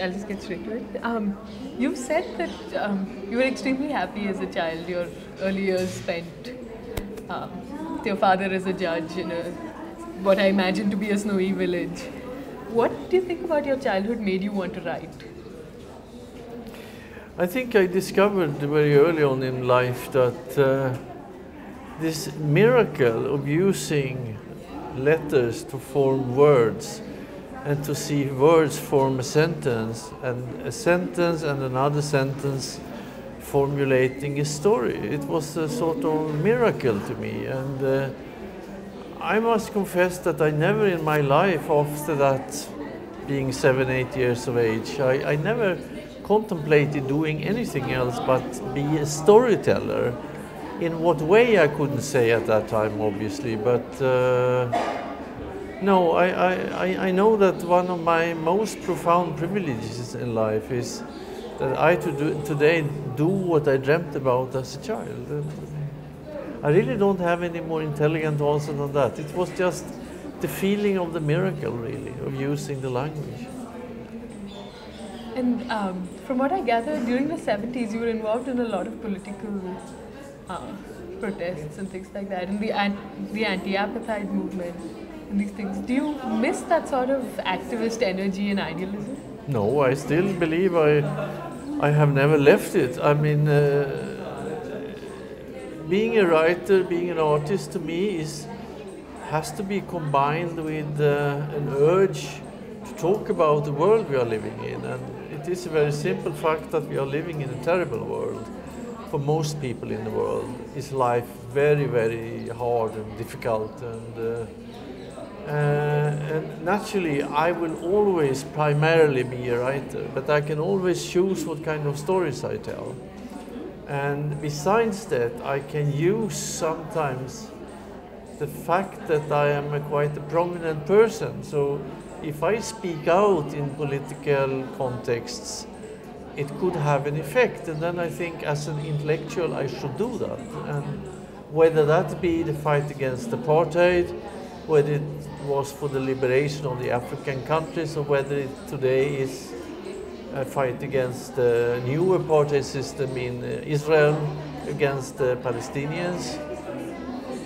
I'll, just get straight to it. Um, you said that um, you were extremely happy as a child. Your early years spent um, with your father as a judge in a what I imagine to be a snowy village. What do you think about your childhood made you want to write? I think I discovered very early on in life that uh, this miracle of using letters to form words and to see words form a sentence and a sentence and another sentence formulating a story. It was a sort of miracle to me and uh, I must confess that I never in my life after that being seven, eight years of age, I, I never contemplated doing anything else but be a storyteller. In what way I couldn't say at that time obviously, but uh, no, I, I, I know that one of my most profound privileges in life is that I to do, today do what I dreamt about as a child. I really don't have any more intelligent answer than that. It was just the feeling of the miracle, really, of using the language. And um, from what I gather, during the 70s, you were involved in a lot of political uh, protests and things like that, and the, the anti-apartheid movement and these things. Do you miss that sort of activist energy and idealism? No, I still believe I, I have never left it. I mean, uh, being a writer, being an artist, to me is has to be combined with uh, an urge to talk about the world we are living in, and it is a very simple fact that we are living in a terrible world. For most people in the world, is life very, very hard and difficult and. Uh, Uh, and naturally, I will always primarily be a writer, but I can always choose what kind of stories I tell. And besides that, I can use sometimes the fact that I am a quite a prominent person. So if I speak out in political contexts, it could have an effect. And then I think as an intellectual, I should do that. And whether that be the fight against apartheid, whether it was for the liberation of the African countries or whether it today is a fight against the new apartheid system in uh, Israel against the Palestinians.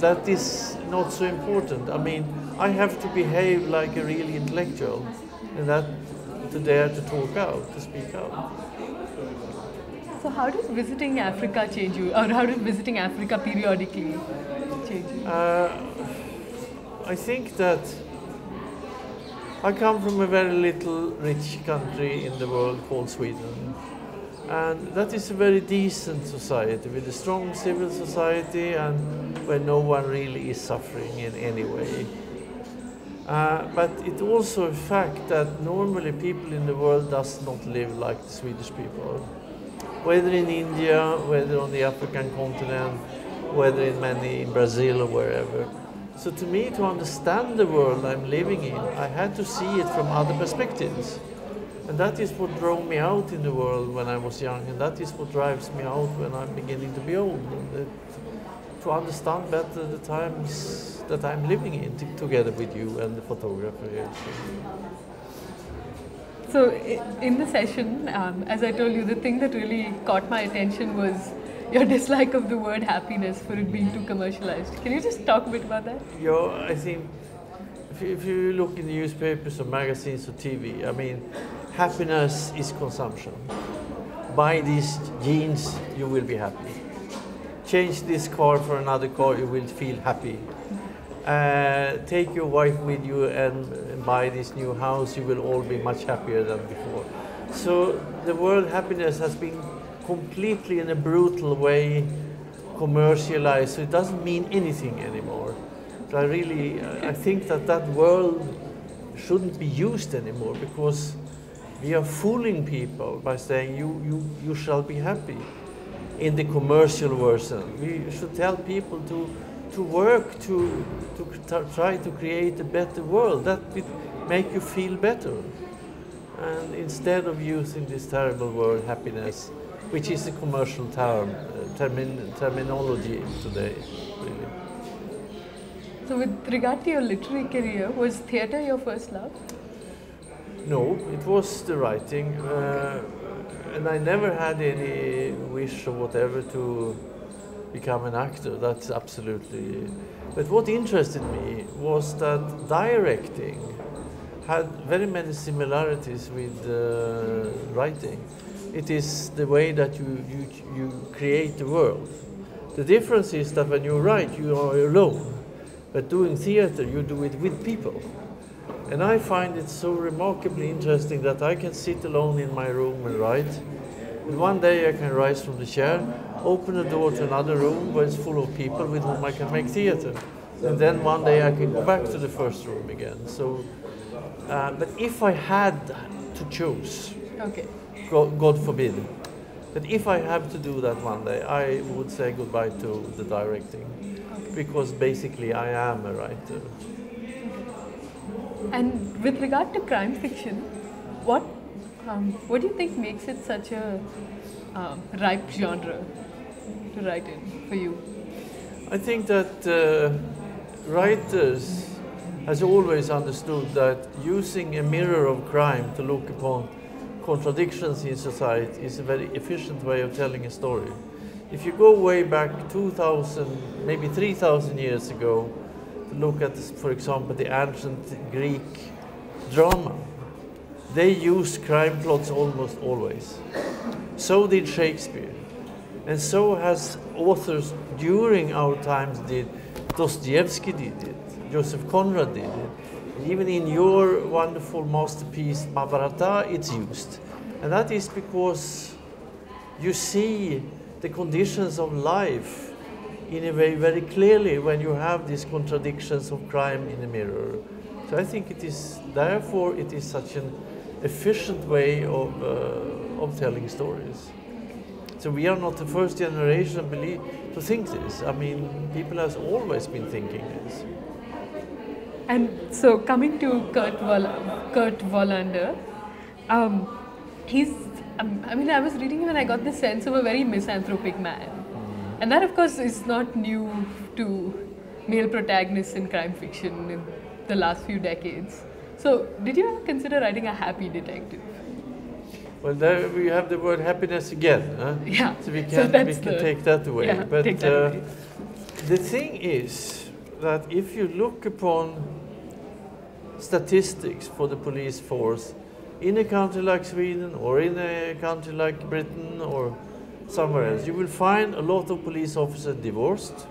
That is not so important. I mean, I have to behave like a real intellectual and that to dare to talk out, to speak out. So how does visiting Africa change you? Or how does visiting Africa periodically change you? Uh, I think that I come from a very little rich country in the world called Sweden. And that is a very decent society with a strong civil society and where no one really is suffering in any way. Uh, but it's also a fact that normally people in the world does not live like the Swedish people. Whether in India, whether on the African continent, whether in many in Brazil or wherever. So to me, to understand the world I'm living in, I had to see it from other perspectives. And that is what drove me out in the world when I was young, and that is what drives me out when I'm beginning to be old. And to understand better the times that I'm living in together with you and the photographer. So, in the session, um, as I told you, the thing that really caught my attention was your dislike of the word happiness for it being too commercialized. Can you just talk a bit about that? Yeah, I think if you, if you look in the newspapers or magazines or TV, I mean, happiness is consumption. Buy these jeans, you will be happy. Change this car for another car, you will feel happy. Uh, take your wife with you and buy this new house, you will all be much happier than before. So the word happiness has been completely in a brutal way commercialized, so it doesn't mean anything anymore. So I really, I think that that word shouldn't be used anymore because we are fooling people by saying you, you, you shall be happy in the commercial version. We should tell people to, to work to, to try to create a better world. That will make you feel better. And instead of using this terrible word happiness, which is a commercial term, uh, termin terminology today, really. So with regard to your literary career, was theatre your first love? No, it was the writing, uh, and I never had any wish or whatever to become an actor. That's absolutely. But what interested me was that directing had very many similarities with uh, writing. It is the way that you, you, you create the world. The difference is that when you write, you are alone. But doing theater, you do it with people. And I find it so remarkably interesting that I can sit alone in my room and write. And one day I can rise from the chair, open the door to another room where it's full of people with whom I can make theater. And then one day I can go back to the first room again. So uh, but if I had to choose, Okay. God, forbid, but if I have to do that one day, I would say goodbye to the directing, because basically I am a writer. And with regard to crime fiction, what um, what do you think makes it such a um, ripe genre to write in for you? I think that uh, writers has always understood that using a mirror of crime to look upon contradictions in society is a very efficient way of telling a story. If you go way back 2,000, maybe 3,000 years ago, to look at, for example, the ancient Greek drama, they used crime plots almost always. So did Shakespeare. And so has authors during our times did. Dostoevsky did it. Joseph Conrad did it. Even in your wonderful masterpiece, Mahabharata, it's used. And that is because you see the conditions of life in a way very clearly when you have these contradictions of crime in the mirror. So I think it is, therefore, it is such an efficient way of, uh, of telling stories. So we are not the first generation believe, to think this. I mean, people have always been thinking this. And so coming to Kurt, Vol- Kurt Wallander, um, he's, um, I mean, I was reading him and I got the sense of a very misanthropic man. And that, of course, is not new to male protagonists in crime fiction in the last few decades. So, did you ever consider writing a happy detective? Well, there we have the word happiness again. Huh? Yeah. So we So can, we can the- take that away. Yeah, but that uh, away. the thing is that if you look upon statistics for the police force in a country like Sweden or in a country like Britain or somewhere else, you will find a lot of police officers divorced.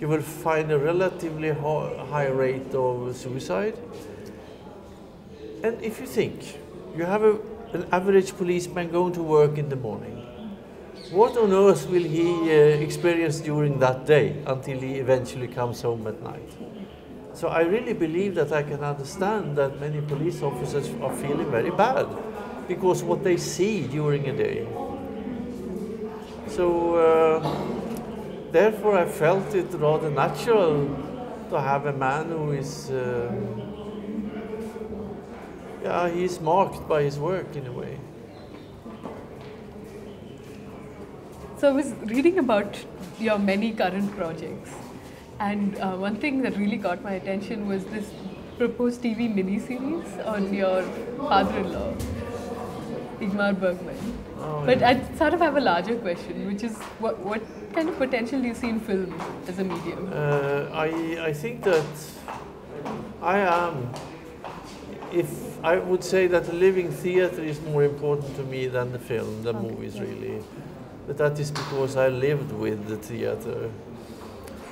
You will find a relatively high rate of suicide. And if you think you have a, an average policeman going to work in the morning, what on earth will he uh, experience during that day until he eventually comes home at night? So I really believe that I can understand that many police officers are feeling very bad because what they see during a day. So uh, therefore I felt it rather natural to have a man who is, uh, yeah, he's marked by his work in a way. So I was reading about your many current projects, and uh, one thing that really caught my attention was this proposed TV miniseries on your father-in-law, Ingmar Bergman. Oh, but yeah. I sort of have a larger question, which is what, what kind of potential do you see in film as a medium? Uh, I, I think that I am, if I would say that the living theater is more important to me than the film, the Okay, movies yeah. really. But that is because I lived with the theater.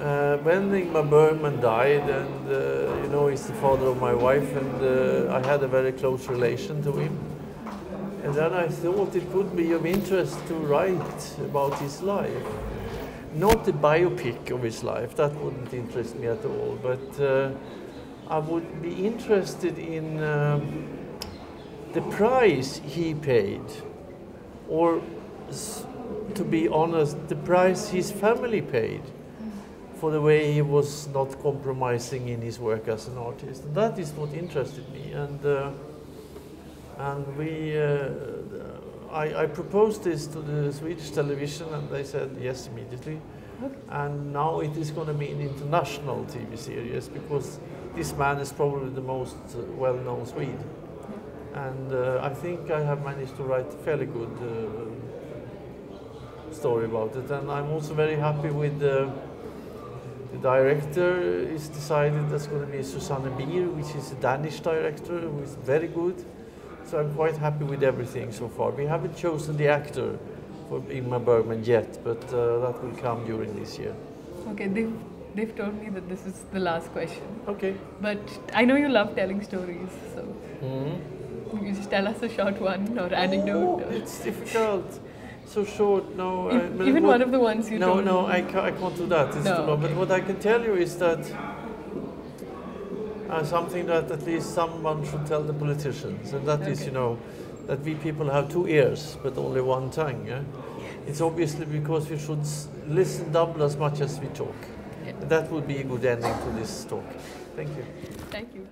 Uh, when Ingmar Bergman died, and uh, you know, he's the father of my wife, and uh, I had a very close relation to him. And then I thought it would be of interest to write about his life. Not a biopic of his life, that wouldn't interest me at all, but uh, I would be interested in um, the price he paid, or to be honest, the price his family paid for the way he was not compromising in his work as an artist. And that is what interested me. And uh, and we, uh, I, I proposed this to the Swedish television, and they said yes immediately. And now it is going to be an international TV series because this man is probably the most well-known Swede. and uh, I think I have managed to write fairly good uh, story about it. And I'm also very happy with the, the director is decided that's going to be Susanne Bier, which is a Danish director who is very good. So I'm quite happy with everything so far. We haven't chosen the actor for Ingmar Bergman yet, but uh, that will come during this year. Okay, they've, they've told me that this is the last question. Okay. But I know you love telling stories, so Mhm. you just tell us a short one or anecdote. or- It's difficult. So short, no. I- Even what- one of the ones you No, no. I can't, I can't do that. It's No, too long. But what I can tell you is that uh, something that at least someone should tell the politicians, and that is, Okay. you know, that we people have two ears but only one tongue. Yeah? It's obviously because we should s- listen double as much as we talk. Yeah. That would be a good ending to this talk. Thank you. Thank you.